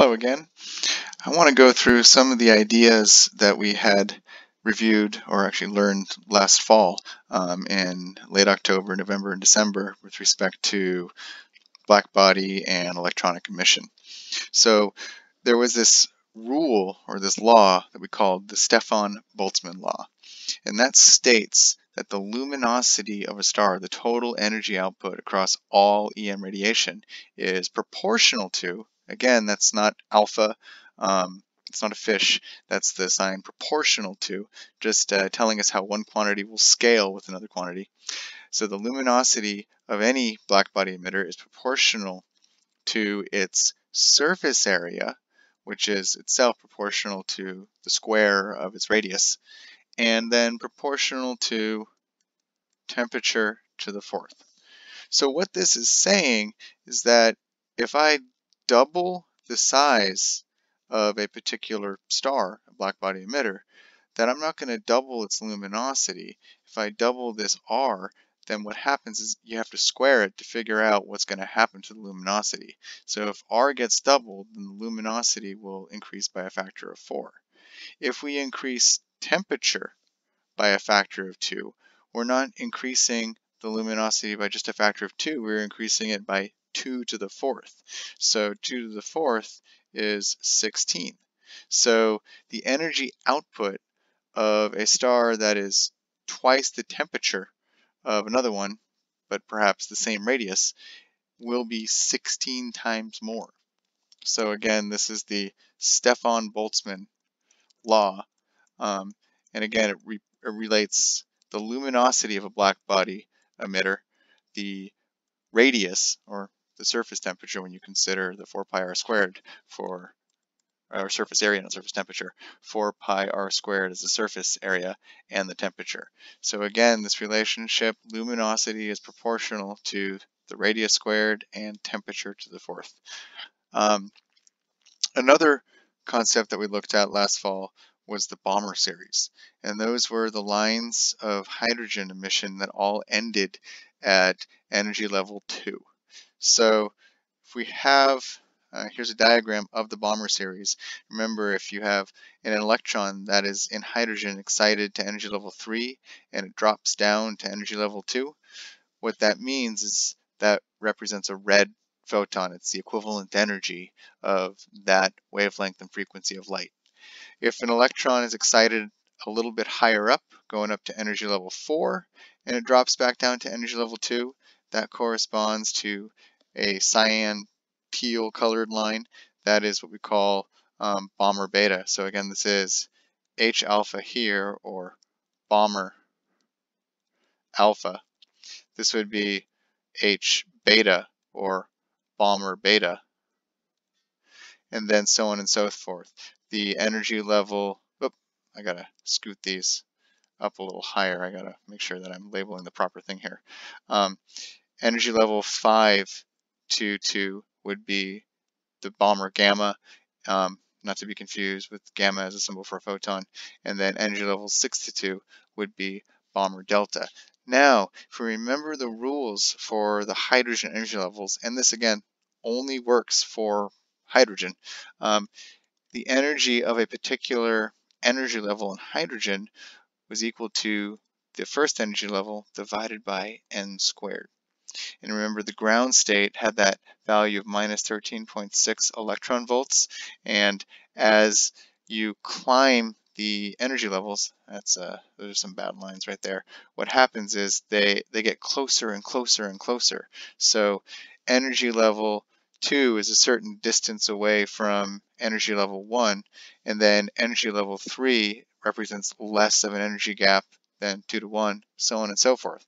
Hello again. I want to go through some of the ideas that we had reviewed or actually learned last fall um, in late October, November, and December with respect to black body and electronic emission. So there was this rule or this law that we called the Stefan-Boltzmann law and that states that the luminosity of a star, the total energy output across all EM radiation, is proportional to Again, that's not alpha. Um, it's not a fish. That's the sign proportional to, just uh, telling us how one quantity will scale with another quantity. So the luminosity of any black body emitter is proportional to its surface area, which is itself proportional to the square of its radius, and then proportional to temperature to the fourth. So what this is saying is that if I double the size of a particular star, a black body emitter, then I'm not going to double its luminosity. If I double this R, then what happens is you have to square it to figure out what's going to happen to the luminosity. So if R gets doubled, then the luminosity will increase by a factor of 4. If we increase temperature by a factor of 2, we're not increasing the luminosity by just a factor of 2, we're increasing it by 2 to the fourth. So 2 to the fourth is 16. So the energy output of a star that is twice the temperature of another one, but perhaps the same radius, will be 16 times more. So again, this is the Stefan-Boltzmann law. Um, and again, it, re it relates the luminosity of a black body emitter, the radius, or the surface temperature when you consider the 4 pi r squared for our surface area and surface temperature. 4 pi r squared is the surface area and the temperature. So again, this relationship, luminosity is proportional to the radius squared and temperature to the fourth. Um, another concept that we looked at last fall was the Balmer series. And those were the lines of hydrogen emission that all ended at energy level 2. So if we have, uh, here's a diagram of the Balmer series. Remember, if you have an electron that is in hydrogen excited to energy level 3 and it drops down to energy level 2, what that means is that represents a red photon. It's the equivalent energy of that wavelength and frequency of light. If an electron is excited a little bit higher up, going up to energy level 4, and it drops back down to energy level 2, that corresponds to a cyan teal colored line. That is what we call um, Balmer beta. So again, this is H alpha here or Balmer alpha. This would be H beta or Balmer beta. And then so on and so forth. The energy level, oop, I gotta scoot these up a little higher. I gotta make sure that I'm labeling the proper thing here. Um, energy level 5 to 2 would be the Balmer gamma, um, not to be confused with gamma as a symbol for a photon, and then energy level 6 to 2 would be Balmer delta. Now, if we remember the rules for the hydrogen energy levels, and this again only works for hydrogen, um, the energy of a particular energy level in hydrogen was equal to the first energy level divided by n squared. And remember the ground state had that value of minus 13.6 electron volts. And as you climb the energy levels, that's uh, those are some bad lines right there. What happens is they, they get closer and closer and closer. So energy level 2 is a certain distance away from energy level 1, and then energy level 3 represents less of an energy gap than 2 to 1, so on and so forth.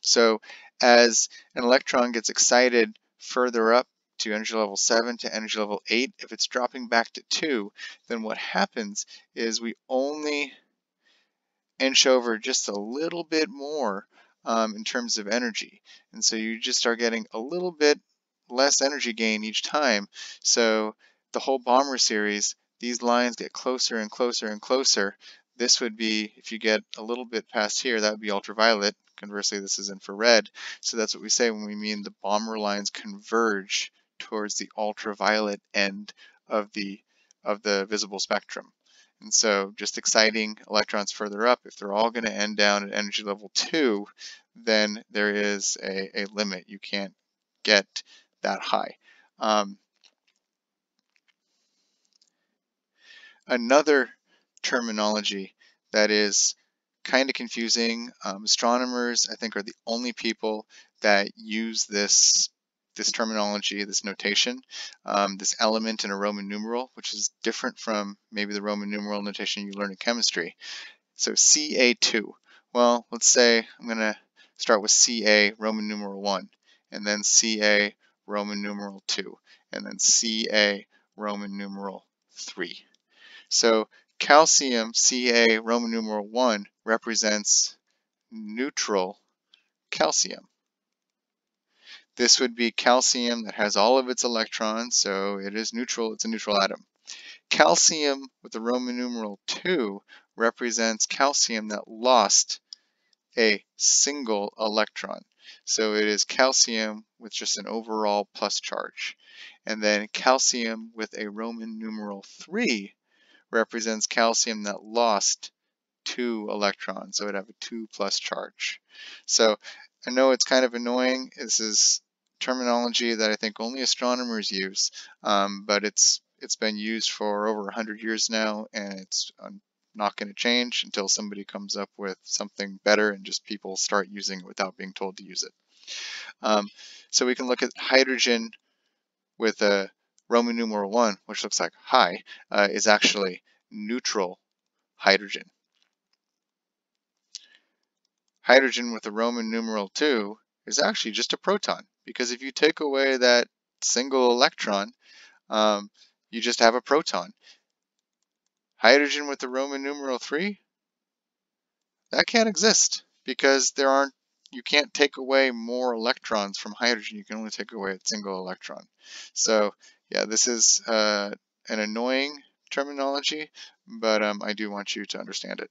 So as an electron gets excited further up to energy level 7 to energy level 8, if it's dropping back to 2, then what happens is we only inch over just a little bit more um, in terms of energy. And so you just start getting a little bit less energy gain each time. So the whole Balmer series, these lines get closer and closer and closer. This would be, if you get a little bit past here, that would be ultraviolet. Conversely, this is infrared. So that's what we say when we mean the Balmer lines converge towards the ultraviolet end of the of the visible spectrum. And so just exciting electrons further up, if they're all going to end down at energy level 2, then there is a, a limit. You can't get that high. Um, another terminology that is kind of confusing. Um, astronomers, I think, are the only people that use this this terminology, this notation, um, this element in a Roman numeral, which is different from maybe the Roman numeral notation you learn in chemistry. So Ca2. Well, let's say I'm going to start with Ca Roman numeral 1, and then Ca Roman numeral 2, and then Ca Roman numeral 3. So calcium Ca Roman numeral 1 represents neutral calcium. This would be calcium that has all of its electrons, so it is neutral, it's a neutral atom. Calcium with the Roman numeral 2 represents calcium that lost a single electron. So it is calcium with just an overall plus charge. And then calcium with a Roman numeral 3 represents calcium that lost two electrons, so it would have a 2 plus charge. So I know it's kind of annoying. This is terminology that I think only astronomers use, um, but it's it's been used for over 100 years now, and it's not going to change until somebody comes up with something better and just people start using it without being told to use it. Um, so we can look at hydrogen with a Roman numeral 1, which looks like high, uh, is actually neutral hydrogen. Hydrogen with a Roman numeral 2 is actually just a proton, because if you take away that single electron, um, you just have a proton. Hydrogen with the Roman numeral 3? That can't exist because there aren't you can't take away more electrons from hydrogen. You can only take away a single electron. So yeah, this is uh, an annoying terminology, but um, I do want you to understand it.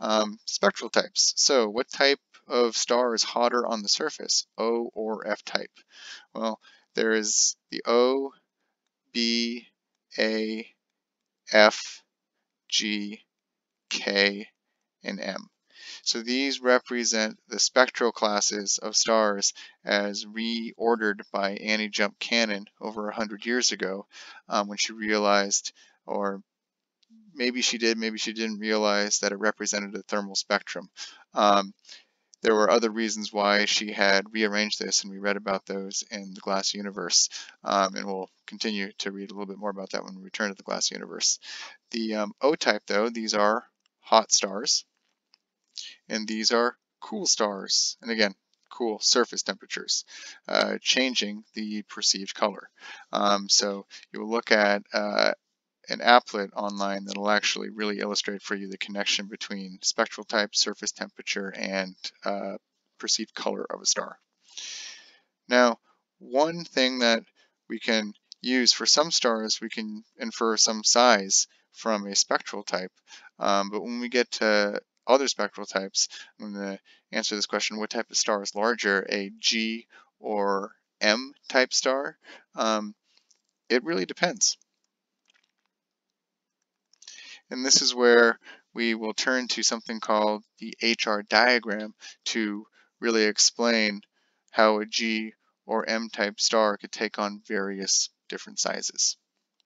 Um, spectral types. So what type of star is hotter on the surface, O or F type? Well, there is the O, B, A, F, G, K, and M. So these represent the spectral classes of stars as reordered by Annie Jump Cannon over 100 years ago um, when she realized, or maybe she did, maybe she didn't realize that it represented a thermal spectrum. Um, there were other reasons why she had rearranged this, and we read about those in the glass universe. Um, and we'll continue to read a little bit more about that when we return to the glass universe. The um, O-type, though, these are hot stars, and these are cool stars. And again, cool surface temperatures, uh, changing the perceived color. Um, so you'll look at uh, an applet online that'll actually really illustrate for you the connection between spectral type, surface temperature, and uh, perceived color of a star. Now, one thing that we can use for some stars, we can infer some size from a spectral type. Um, but when we get to other spectral types, I'm going to answer this question, what type of star is larger, a G or M type star? Um, it really depends. And this is where we will turn to something called the HR diagram to really explain how a G or M type star could take on various different sizes.